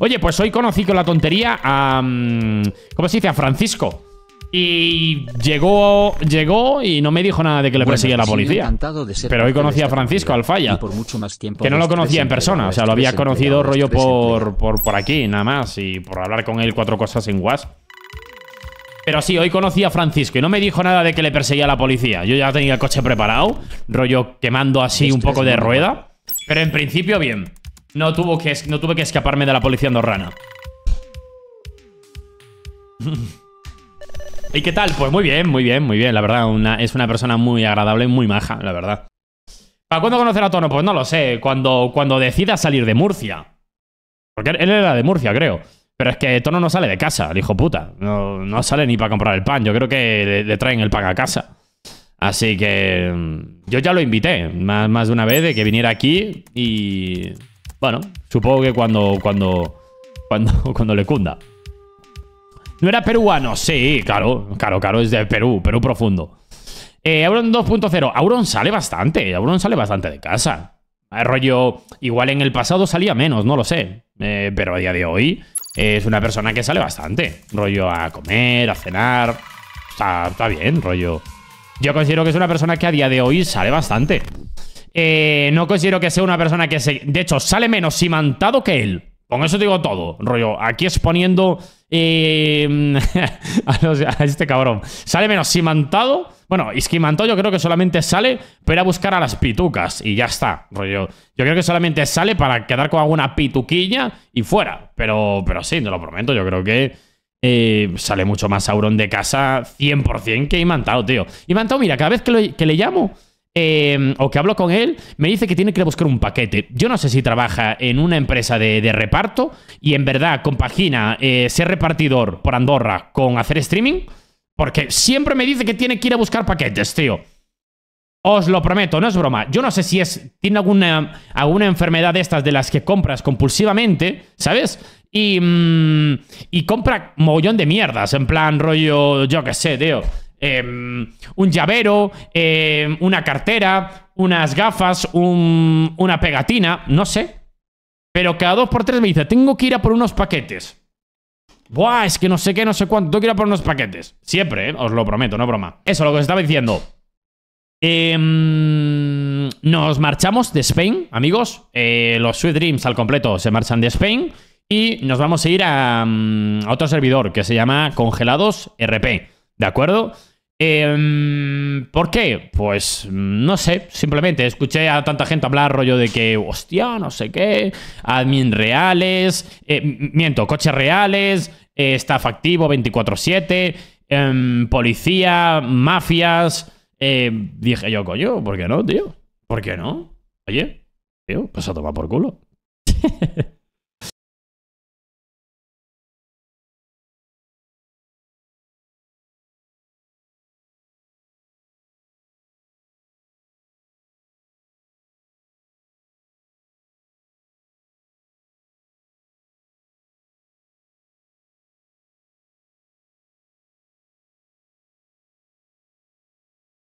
Oye, pues hoy conocí con la tontería a... mm, ¿Cómo se dice? A Francisco. Y llegó, llegó y no me dijo nada de que le Bueno, perseguía la policía. Pero hoy conocí a Francisco Alfaya. por mucho más tiempo Que no lo conocía en persona, o sea, lo había conocido rollo por, por, por aquí, nada más, y por hablar con él cuatro cosas en WhatsApp. Pero sí, hoy conocí a Francisco y no me dijo nada de que le perseguía la policía. Yo ya tenía el coche preparado, rollo quemando así un poco de rueda. Pero en principio, bien. No, tuvo que, no tuve que escaparme de la policía andorrana. ¿Y qué tal? Pues muy bien, muy bien, muy bien, la verdad. Una, es una persona muy agradable, muy maja, la verdad. ¿Para cuándo conocer a Tono? Pues no lo sé. Cuando, cuando decida salir de Murcia. Porque él era de Murcia, creo. Pero es que Tono no sale de casa, el hijo puta. No, no sale ni para comprar el pan. Yo creo que le, traen el pan a casa. Así que mm, yo ya lo invité más, más de una vez de que viniera aquí y bueno, supongo que cuando cuando cuando cuando le cunda. ¿No era peruano? Sí, claro, claro, claro, es de Perú, Perú profundo. Eh, Auron 2.0. Auron sale bastante, Auron sale bastante de casa. Eh, rollo, igual en el pasado salía menos, no lo sé. Eh, pero a día de hoy es una persona que sale bastante. Rollo a comer, a cenar. Está, está bien, rollo. Yo considero que es una persona que a día de hoy sale bastante. Eh, no considero que sea una persona que se. De hecho, sale menos cimantado que él. Con eso digo todo. Rollo, aquí exponiendo eh, a, este cabrón. Sale menos cimantado. Bueno, cimantado yo creo que solamente sale para buscar a las pitucas y ya está. Rollo, yo creo que solamente sale para quedar con alguna pituquilla y fuera. Pero, pero sí, te lo prometo. Yo creo que eh, sale mucho más Sauron de casa 100% que Imantado, tío. Imantado, mira, cada vez que le llamo eh, o que hablo con él, me dice que tiene que ir a buscar un paquete. Yo no sé si trabaja en una empresa de, de reparto y en verdad compagina eh, ser repartidor por Andorra con hacer streaming, porque siempre me dice que tiene que ir a buscar paquetes, tío. Os lo prometo, no es broma. Yo no sé si es tiene alguna, alguna enfermedad de estas de las que compras compulsivamente, ¿sabes? Y, mm, y compra mogollón de mierdas, en plan rollo, yo qué sé, tío. Em, un llavero, em, una cartera, unas gafas, un- una pegatina, no sé. Pero cada dos por tres me dice, tengo que ir a por unos paquetes. Buah, es que no sé qué, no sé cuánto, tengo que ir a por unos paquetes. Siempre, ¿eh? os lo prometo, no broma. Eso, lo que os estaba diciendo. Em, nos marchamos de Spain, amigos. Eh, los Sweet Dreams al completo se marchan de Spain. Y nos vamos a ir a, mm, a otro servidor que se llama Congelados RP. ¿De acuerdo? Em, ¿Por qué? Pues no sé, simplemente escuché a tanta gente hablar rollo de que, hostia, no sé qué, admin reales, eh, miento, coches reales, eh, staff activo 24/7, em, policía, mafias. eh, dije yo, coño, ¿por qué no, tío? ¿Por qué no? Oye, tío, pues a tomar por culo.